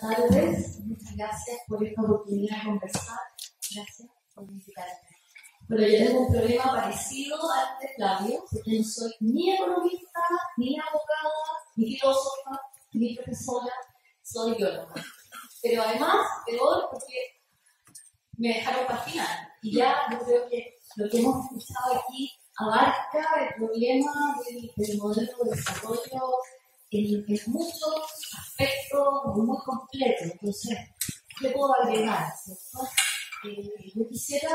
tardes. Muchas gracias por esta oportunidad de conversar. Gracias por invitarme. Bueno, yo tengo un problema parecido al de Flavio, porque no soy ni economista, ni abogada, ni filósofa, ni profesora, soy bióloga. Pero además, peor, porque me dejaron final. Y ya yo creo que lo que hemos escuchado aquí abarca el problema del, del modelo de desarrollo en, en muchos aspectos muy completos. Entonces, ¿qué puedo agregar? Eh, yo quisiera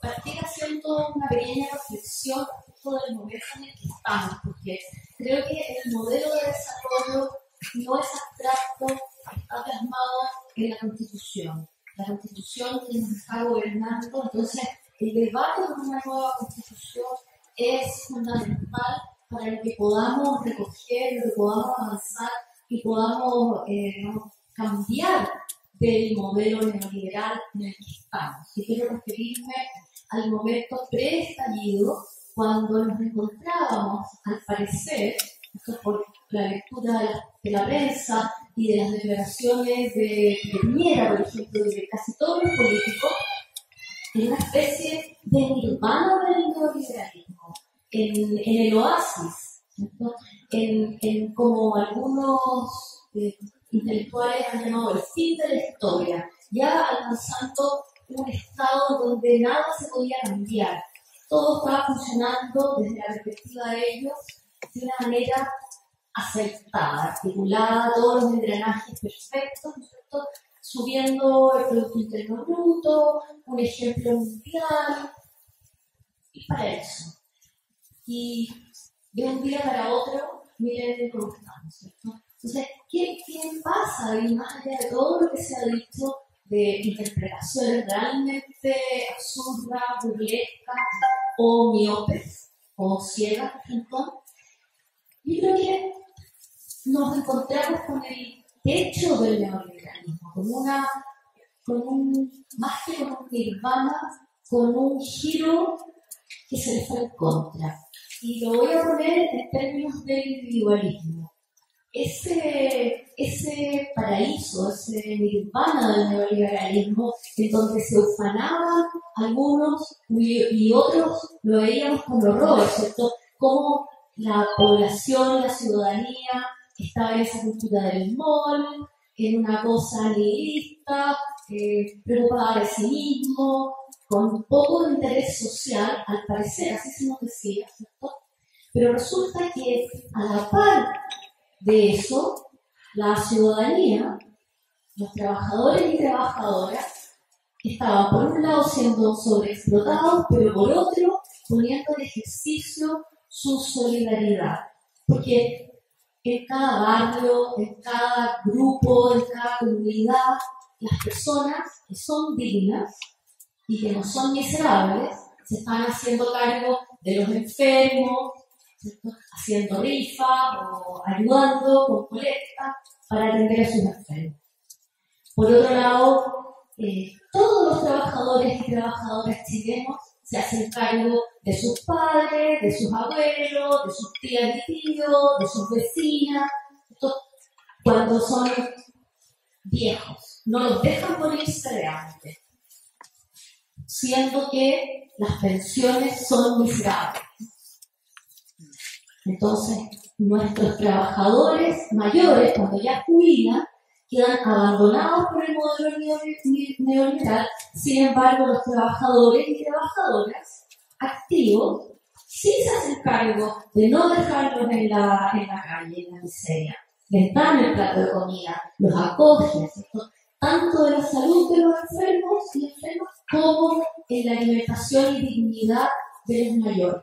partir haciendo una pequeña reflexión del momento en el que estamos, porque creo que el modelo de desarrollo no es abstracto, está plasmado en la Constitución. La Constitución que nos está gobernando, entonces el debate de una nueva Constitución es fundamental para que podamos recoger, que podamos avanzar y podamos eh, cambiar del modelo neoliberal en el que estamos. Y quiero referirme al momento preestallido, cuando nos encontrábamos, al parecer, esto por la lectura de la, prensa y de las declaraciones de, Piñera, por ejemplo, de casi todos los políticos, en una especie de nirvana del neoliberalismo en, el oasis, en, como algunos eh, intelectuales han llamado el fin de la historia, ya alcanzando un estado donde nada se podía cambiar. Todo estaba funcionando desde la perspectiva de ellos de una manera aceptada, articulada, todos los engranajes perfectos, subiendo el Producto Interno Bruto, un ejemplo mundial, y para eso y de un día para otro, miren cómo estamos, ¿cierto? Entonces, ¿qué, ¿qué pasa ahí más allá de todo lo que se ha dicho de interpretaciones realmente absurdas, burlescas o miopes o ciegas, por ejemplo? Yo creo que nos encontramos con el techo del neoliberalismo, con una, con un, más que con un nirvana, con un giro que se le fue en contra y lo voy a poner en términos del individualismo. Ese, ese paraíso, ese nirvana del neoliberalismo, en donde se ufanaban algunos y, otros lo veíamos con horror, ¿cierto? Como la población, la ciudadanía estaba en esa cultura del mall, en una cosa nihilista, eh, preocupada de sí mismo, con poco interés social, al parecer, así se nos decía, ¿cierto? Pero resulta que a la par de eso, la ciudadanía, los trabajadores y trabajadoras, estaban por un lado siendo sobreexplotados, pero por otro poniendo en ejercicio su solidaridad. Porque en cada barrio, en cada grupo, en cada comunidad, las personas que son dignas y que no son miserables se están haciendo cargo de los enfermos, haciendo rifas o ayudando con colecta para atender a sus enfermos. Por otro lado, eh, todos los trabajadores y trabajadoras chilenos se hacen cargo de sus padres, de sus abuelos, de sus tías y tíos, de sus vecinas, cuando son viejos. No los dejan morirse de hambre, siendo que las pensiones son miserables. Entonces, nuestros trabajadores mayores, cuando ya jubilan, quedan abandonados por el modelo neoliberal. Sin embargo, los trabajadores y trabajadoras activos sí se hacen cargo de no dejarlos en la, en la calle, en la miseria. Les dan el plato de comida, los acogen, tanto de la salud de los enfermos y enfermos como en la alimentación y dignidad de los mayores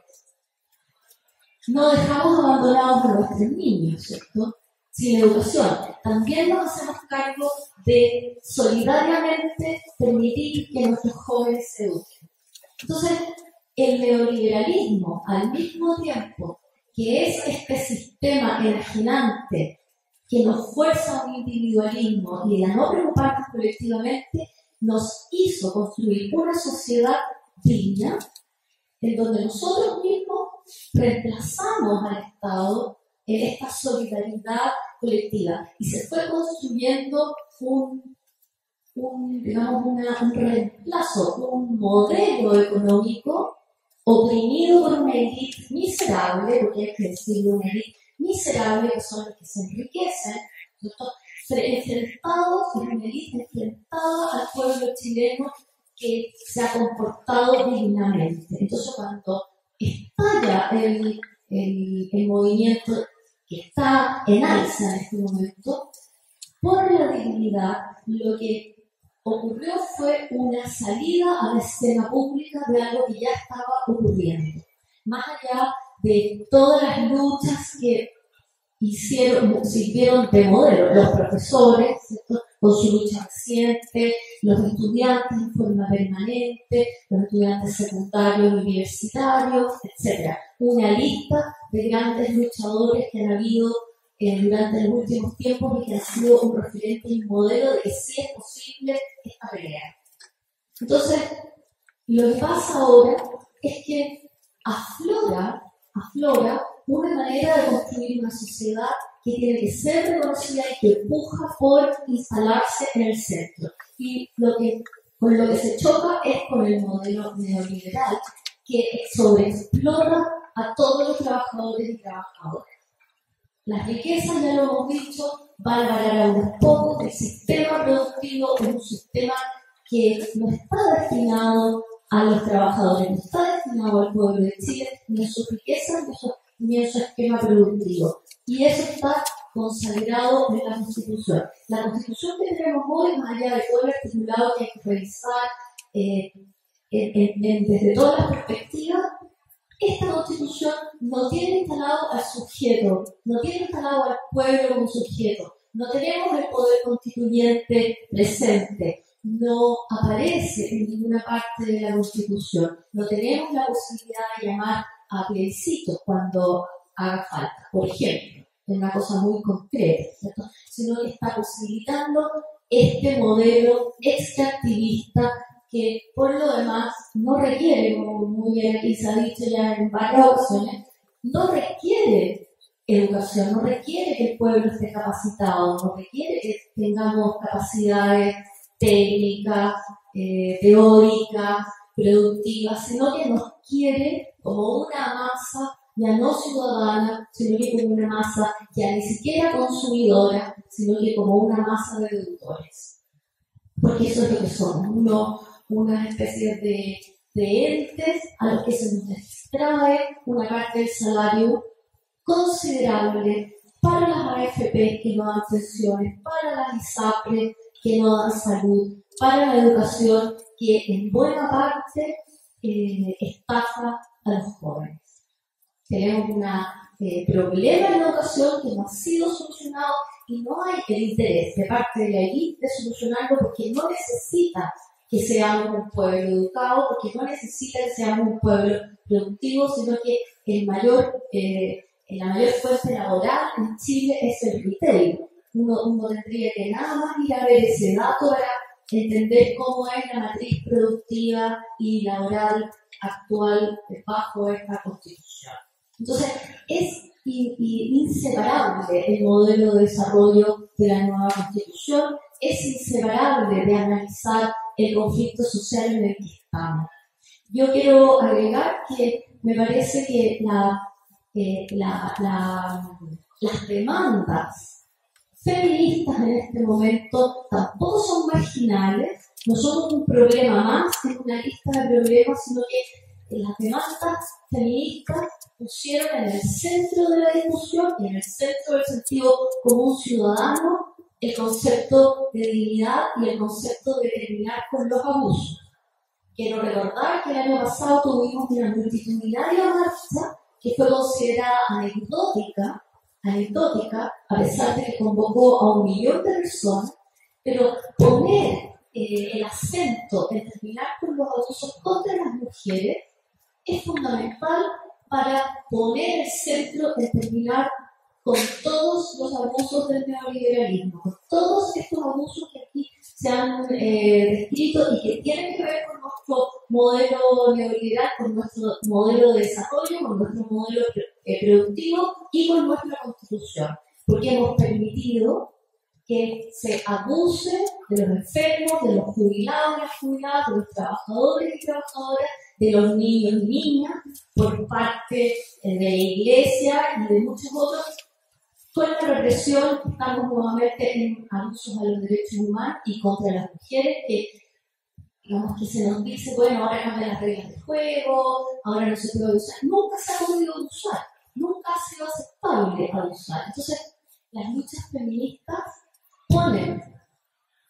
no dejamos abandonados a nuestros niños, ¿cierto? Sin educación. También nos hacemos cargo de solidariamente permitir que nuestros jóvenes se eduquen. Entonces, el neoliberalismo, al mismo tiempo que es este sistema enajenante que nos fuerza a un individualismo y a no preocuparnos colectivamente, nos hizo construir una sociedad digna en donde nosotros mismos reemplazamos al Estado en esta solidaridad colectiva. Y se fue construyendo un, digamos, un reemplazo, un modelo económico oprimido por una élite miserable, porque que decirlo, una élite miserable que son los que se enriquecen, una élite enfrentada al pueblo chileno que se ha comportado dignamente. Entonces, cuando estalla el, el, el movimiento que está en alza en este momento, por la dignidad, lo que ocurrió fue una salida a la escena pública de algo que ya estaba ocurriendo. Más allá de todas las luchas que hicieron, sirvieron de modelo, los profesores, con su lucha reciente, los estudiantes en forma permanente, los estudiantes secundarios, universitarios, etc. Una lista de grandes luchadores que han habido eh, durante los últimos tiempos y que han sido un referente y un modelo de que sí es posible esta pelea. Entonces, lo que pasa ahora es que aflora, aflora una manera de construir una sociedad que tiene que ser reconocida y que puja por instalarse en el centro. Y lo que, con lo que se choca es con el modelo neoliberal que sobreexplora a todos los trabajadores y trabajadoras. Las riquezas, ya lo hemos dicho, van a parar a unos pocos. El sistema productivo es un sistema que no está destinado a los trabajadores, no está destinado al pueblo de Chile, ni a sus riquezas, ni a su esquema productivo. Y eso está consagrado en la Constitución. La Constitución que tenemos hoy, más allá de todo el articulado que hay que revisar eh, desde todas las perspectivas, esta Constitución no tiene instalado al sujeto, no tiene instalado al pueblo como sujeto. No tenemos el poder constituyente presente, no aparece en ninguna parte de la Constitución. No tenemos la posibilidad de llamar a cuando haga falta. Por ejemplo, es una cosa muy concreta, ¿cierto? sino que está posibilitando este modelo extractivista que por lo demás no requiere, como muy bien aquí se ha dicho ya en varias ocasiones, no requiere educación, no requiere que el pueblo esté capacitado, no requiere que tengamos capacidades técnicas, eh, teóricas, productivas, sino que nos quiere como una masa ya no ciudadana, sino que como una masa ya ni siquiera consumidora, sino que como una masa de deudores. Porque eso es lo que somos, uno, una especie de, de entes a los que se nos extrae una parte del salario considerable para las AFP que no dan pensiones, para las ISAPRE que no dan salud, para la educación que en buena parte eh, a los jóvenes. Tenemos un eh, problema en educación que no ha sido solucionado y no hay el interés de parte de élite de solucionarlo porque no necesita que seamos un pueblo educado, porque no necesita que seamos un pueblo productivo, sino que el mayor, eh, la mayor fuerza laboral en Chile es el retail. Uno, uno tendría que nada más ir a ver ese dato para entender cómo es la matriz productiva y laboral actual bajo esta constitución. Entonces, es inseparable el modelo de desarrollo de la nueva constitución, es inseparable de analizar el conflicto social en el que estamos. Yo quiero agregar que me parece que eh, las demandas feministas en este momento tampoco son marginales, no son un problema más en una lista de problemas, sino que las demandas feministas pusieron en el centro de la discusión y en el centro del sentido común ciudadano el concepto de dignidad y el concepto de terminar con los abusos. Quiero recordar que el año pasado tuvimos una multitudinaria marcha que fue considerada anecdótica, anecdótica, a pesar de que convocó a un millón de personas, pero poner eh, el acento en terminar con los abusos contra las mujeres es fundamental para poner el centro en terminar con todos los abusos del neoliberalismo, con todos estos abusos que aquí se han eh, descrito y que tienen que ver con nuestro modelo neoliberal, con nuestro modelo de desarrollo, con nuestro modelo productivo y con nuestra constitución. porque hemos permitido que se abuse de los enfermos, de los jubilados y las jubiladas, de los trabajadores y trabajadoras, de los niños y niñas, por parte de la Iglesia y de muchos otros. Con la represión estamos nuevamente en abusos a los derechos humanos y contra las mujeres, que digamos que se nos dice, bueno, ahora cambian las reglas del juego, ahora no se puede usar. Nunca se ha podido usar, nunca ha sido aceptable usar. Entonces, las luchas feministas ponen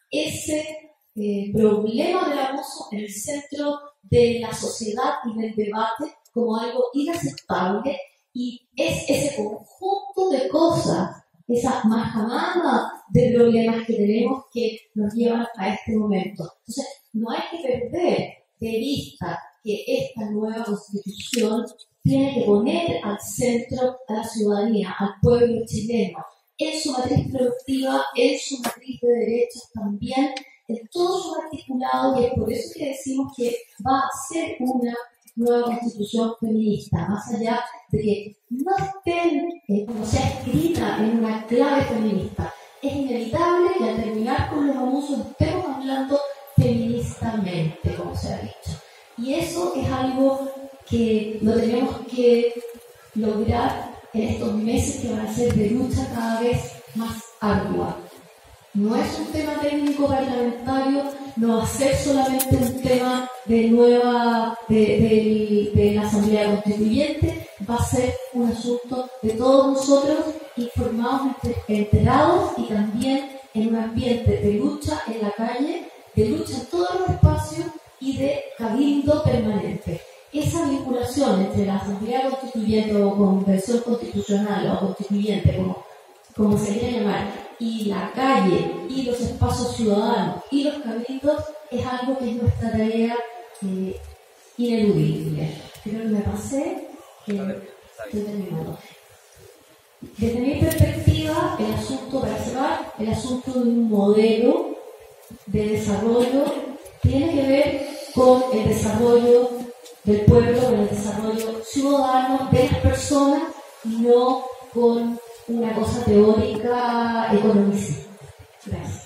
ese eh, problema del abuso en el centro de la sociedad y del debate como algo inaceptable y es ese conjunto de cosas, esa majamada de problemas que tenemos que nos llevan a este momento. Entonces, no hay que perder de vista que esta nueva constitución tiene que poner al centro a la ciudadanía, al pueblo chileno, en su matriz productiva, en su matriz de derechos también, en todo su articulado, y es por eso que decimos que va a ser una nueva constitución feminista, más allá de que no esté eh, como sea escrita en una clave feminista. Es inevitable que al terminar con los abusos estemos hablando feministamente, como se ha dicho. Y eso es algo que lo tenemos que lograr en estos meses que van a ser de lucha cada vez más ardua. No es un tema técnico parlamentario, no va a ser solamente un tema de nueva de, de, la Asamblea Constituyente, va a ser un asunto de todos nosotros informados, enterados y también en un ambiente de lucha en la calle, de lucha en todos los espacios y de cabildo permanente esa vinculación entre la Asamblea Constituyente o Convención Constitucional o Constituyente, como, como se quiera llamar, y la calle y los espacios ciudadanos y los cabildos es algo que es nuestra tarea eh, ineludible. Creo que me pasé, estoy terminando. Desde mi perspectiva, el asunto, para cerrar, el asunto de un modelo de desarrollo tiene que ver con el desarrollo del pueblo, con el desarrollo ciudadano de las personas y no con una cosa teórica economicista. Gracias.